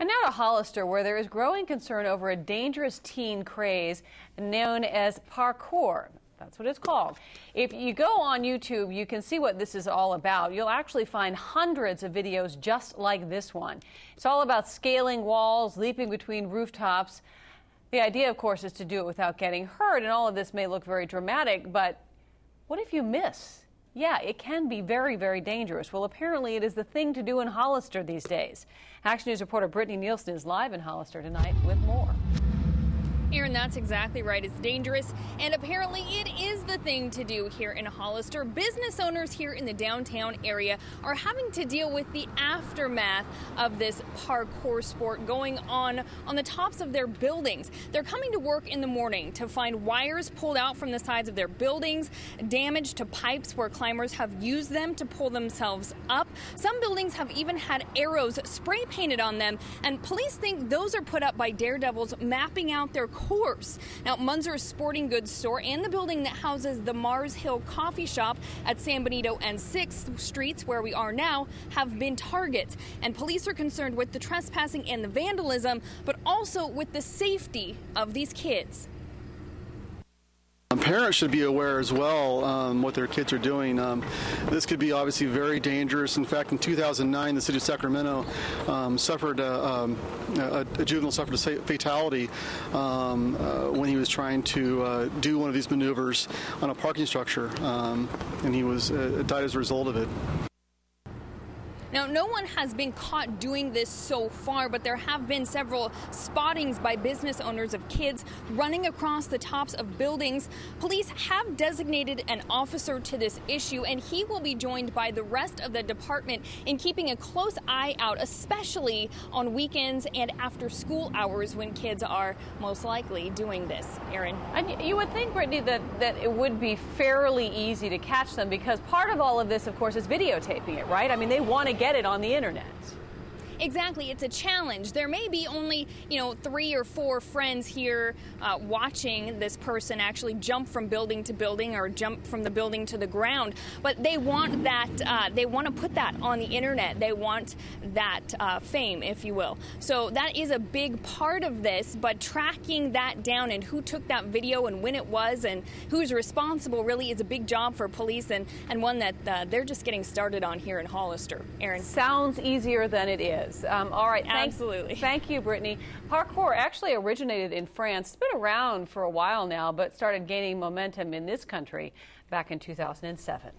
And now to Hollister, where there is growing concern over a dangerous teen craze known as parkour. That's what it's called. If you go on YouTube, you can see what this is all about. You'll actually find hundreds of videos just like this one. It's all about scaling walls, leaping between rooftops. The idea, of course, is to do it without getting hurt, and all of this may look very dramatic, but what if you miss? Yeah, it can be very, very dangerous. Well, apparently it is the thing to do in Hollister these days. Action News reporter Brittany Nielsen is live in Hollister tonight with more. Aaron, that's exactly right. It's dangerous, and apparently it is the thing to do here in Hollister. Business owners here in the downtown area are having to deal with the aftermath of this parkour sport going on on the tops of their buildings. They're coming to work in the morning to find wires pulled out from the sides of their buildings, damage to pipes where climbers have used them to pull themselves up. Some buildings have even had arrows spray painted on them, and police think those are put up by daredevils mapping out their course. Now, Munzer's Sporting Goods store and the building that houses the Mars Hill Coffee Shop at San Benito and 6th Streets, where we are now, have been targets. And police are concerned with the trespassing and the vandalism, but also with the safety of these kids. Parents should be aware as well um, what their kids are doing. Um, this could be obviously very dangerous. In fact, in 2009, the city of Sacramento um, suffered a, um, a, a, juvenile suffered a fatality um, uh, when he was trying to uh, do one of these maneuvers on a parking structure, um, and he was uh, died as a result of it. Now, no one has been caught doing this so far, but there have been several spottings by business owners of kids running across the tops of buildings. Police have designated an officer to this issue, and he will be joined by the rest of the department in keeping a close eye out, especially on weekends and after school hours when kids are most likely doing this. Aaron. You would think, Brittany, that, that it would be fairly easy to catch them because part of all of this, of course, is videotaping it, right? I mean, they want to get get it on the internet. Exactly, it's a challenge. There may be only, you know, three or four friends here uh, watching this person actually jump from building to building or jump from the building to the ground, but they want that, uh, they want to put that on the internet. They want that uh, fame, if you will. So that is a big part of this, but tracking that down and who took that video and when it was and who's responsible really is a big job for police and, and one that uh, they're just getting started on here in Hollister. Aaron. Sounds easier than it is is. Um, all right. Thank, Absolutely. Thank you, Brittany. Parkour actually originated in France. It's been around for a while now, but started gaining momentum in this country back in 2007.